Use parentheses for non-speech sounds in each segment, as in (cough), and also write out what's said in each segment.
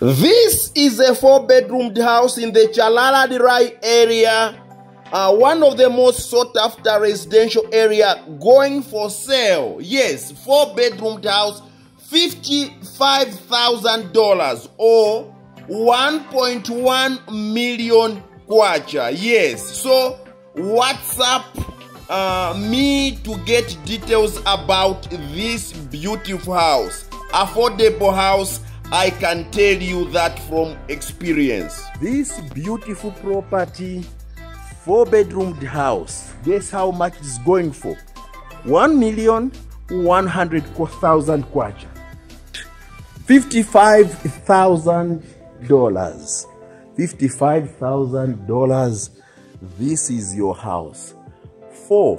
This is a four bedroomed house in the Chalala area, uh, one of the most sought after residential area going for sale. Yes, four bedroomed house, $55,000 or 1.1 million kwacha. Yes, so WhatsApp uh, me to get details about this beautiful house, affordable house. I can tell you that from experience. This beautiful property, four bedroomed house. Guess how much it's going for? One million one hundred thousand kwacha. Fifty-five thousand dollars. Fifty-five thousand dollars. This is your house. Four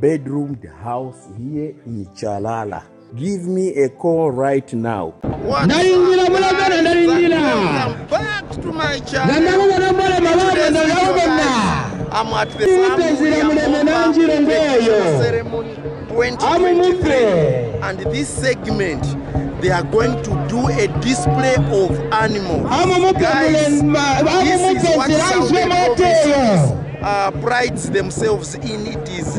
bedroomed house here in Chalala. Give me a call right now. Ndayingira. I'm back to my channel. Nandakubona mbona mababa Today's video, ndakabona. guys, I'm at the Utezira Samuel muleme Yamomba nanjire ngeyo. ceremony Amumutwe. 2023. And this segment, they are going to do a display of animals. Guys, this is what ziraiswe Saudi uh, prides themselves in. It is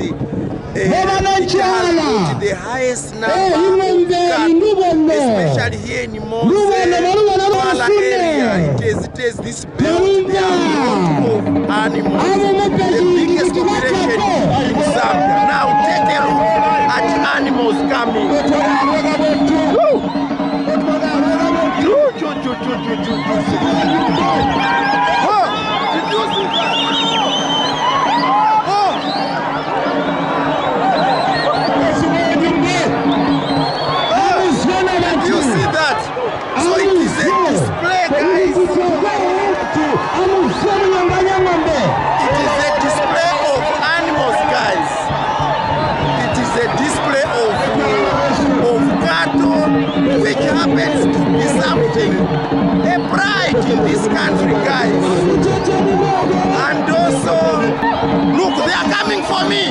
uh, Baba na it has Chala. got the highest Eh, number ing'ombe, of cats, indubondo. especially here in Monze, Lubona, lubona, Kuala lubona, area. It is, it is this belt. There are a lot of animals. Amumutwe The biggest ziraiswe population in mateyo. Zambia. Now take a look at animals coming. Something, a pride in this country, guys. And also, look, they are coming for me.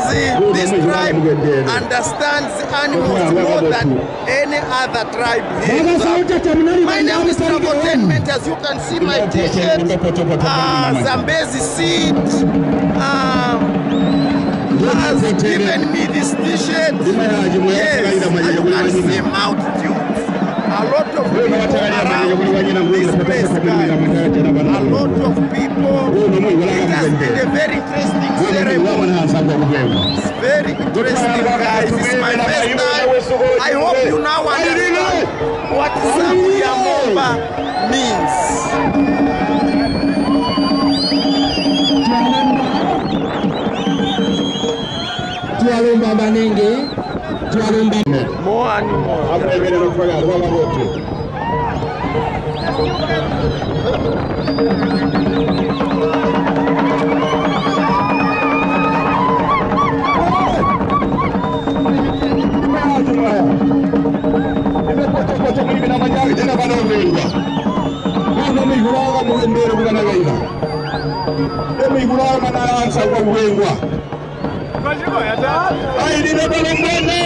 This uh, tribe understands animals more than any other tribe here. My name is Traveltainment. As you can see, my t-shirt, uh, Zambezi seed, um, has given me this t-shirt. Yes, you can see multitudes. A lot of people around this place, very interesting, guys. It's my first time. I hope you now understand what Samu Lya Moomba means. twalumba banenge twalumba More ina bana omeirwa nano meihulaga mulembere kuganagaina emeihulaga manayansa kwa kuwengwa aidine bana mbene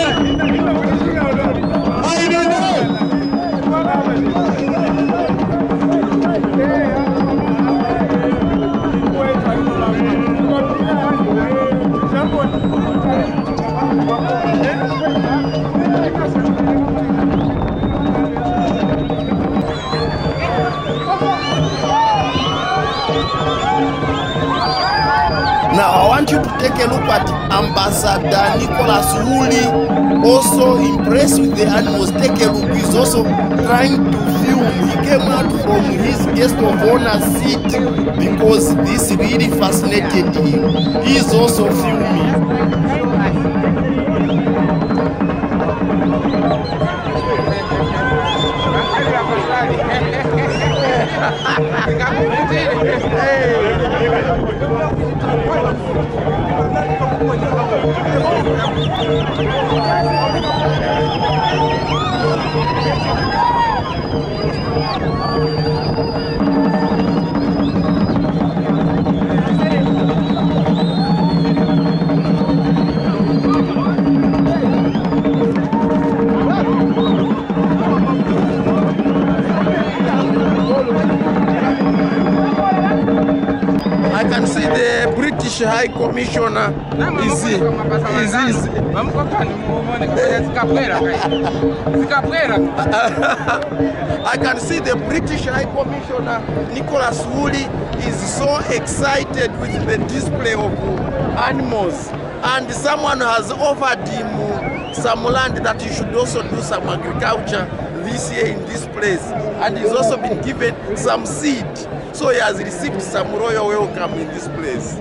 you take a look at Ambassador Nicholas Woolley, also impressed with the animals. Take a look, he's also trying to film. He came out from his guest of honor seat because this really fascinated him. He is also filming. (laughs) I Commissioner is, is, is (laughs) I can see the British High Commissioner Nicholas Woolley is so excited with the display of animals, and someone has offered him some land that he should also do some agriculture this year in this place, and he's also been given some seed, so he has received some royal welcome in this place.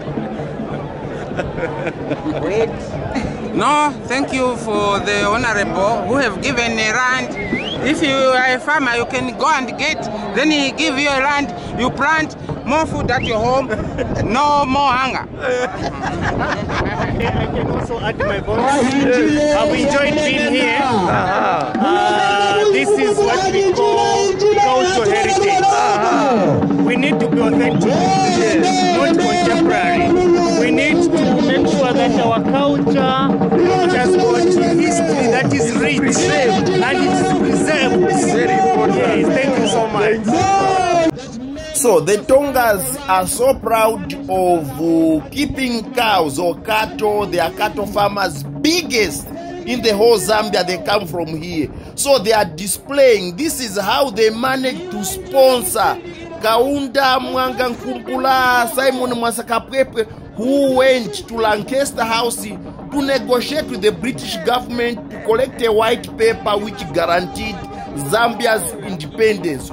(laughs) No, thank you for the honorable who have given a land. If you are a farmer, you can go and get, then he give you a land, you plant more food at your home, (laughs) no more hunger. I can also add my voice. I've enjoyed being here. Uh-huh. Uh, this is what we call cultural heritage. Uh-huh. We need to be authentic, make sure our culture it has got history that is rich and it's preserved. Very important. Yes, thank you so much. So the Tongas are so proud of uh, keeping cows or cattle. They are cattle farmers, biggest in the whole Zambia. They come from here. So they are displaying. This is how they manage to sponsor Kaunda Mwaanga Nkumbula, Simon Mwansa Kapwepwe, who went to Lancaster House to negotiate with the British government to collect a white paper which guaranteed Zambia's independence.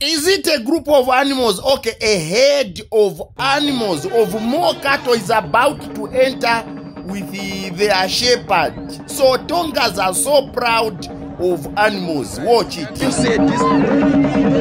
Is it a group of animals? Okay, a herd of animals, of more cattle is about to enter with the, their shepherd. So Tongas are so proud of animals. Watch it. You said this.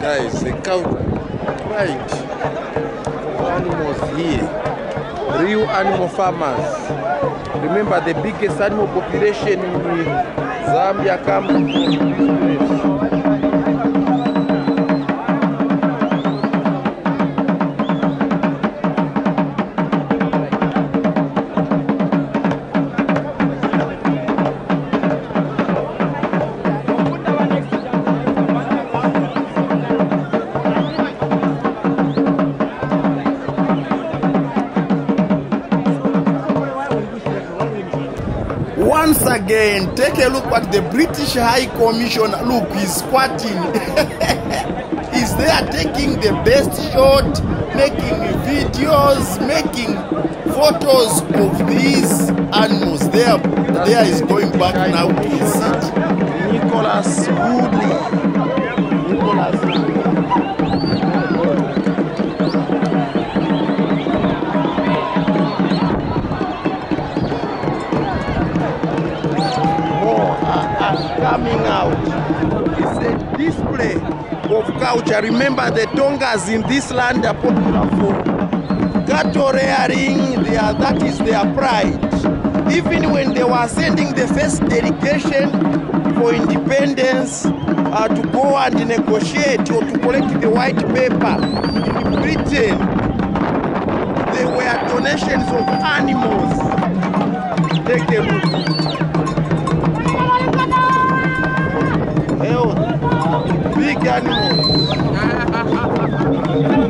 Guys, the cow right animals here. Real animal farmers. Remember the biggest animal population in Zambia comes Once again, take a look at the British High Commissioner. Look, he's squatting. (laughs) he's there taking the best shot, making videos, making photos of these animals. There, there is going back now to his. Nicholas Woolley. Nicholas display of culture. Remember, the Tongas in this land are popular for cattle rearing. They are, that is their pride. Even when they were sending the first delegation for independence uh, to go and negotiate or to collect the white paper in Britain, they were donations of animals. Take animals. (laughs) Wow.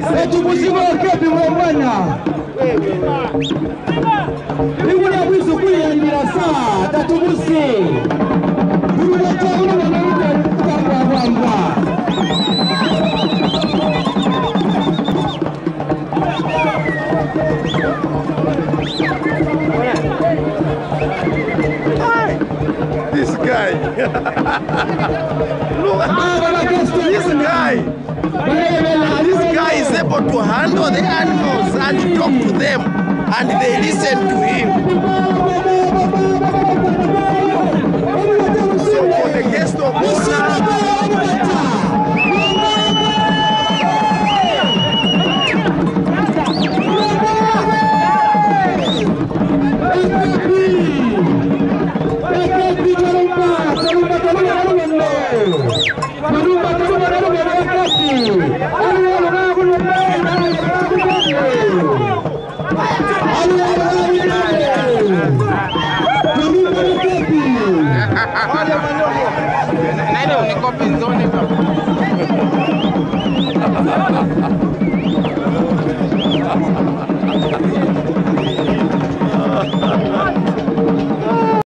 They can listen Wetu to him. muzima wa kepi mwa